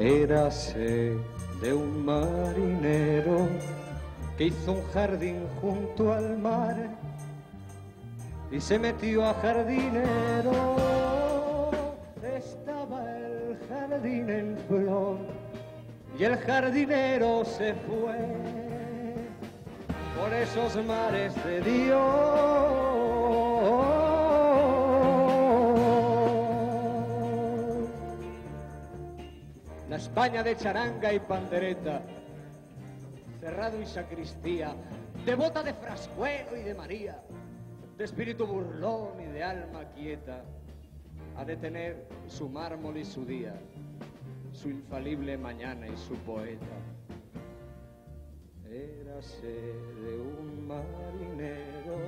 Érase de un marinero que hizo un jardín junto al mar y se metió a jardinero. Estaba el jardín en flor y el jardinero se fue por esos mares de Dios. La España de charanga y pandereta, cerrado y sacristía, devota de frascuelo y de María, de espíritu burlón y de alma quieta, ha de tener su mármol y su día, su infalible mañana y su poeta. Érase de un marinero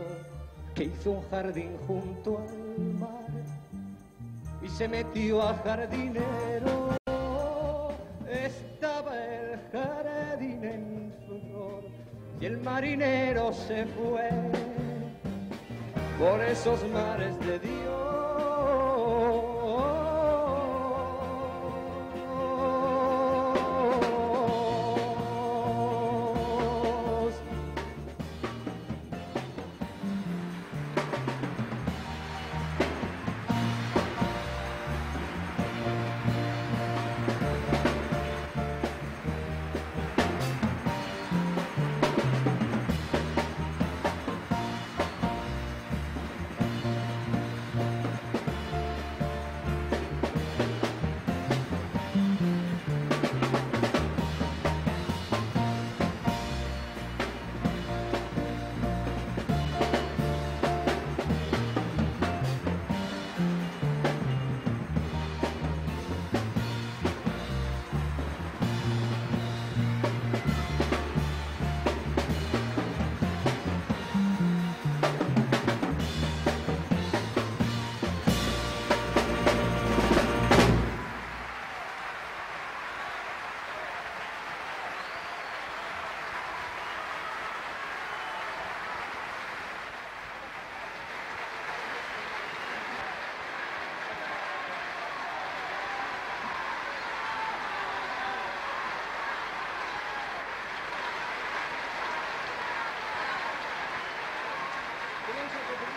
que hizo un jardín junto al mar y se metió a jardinero. Y el marinero se fue por esos mares de Dios. Thank you.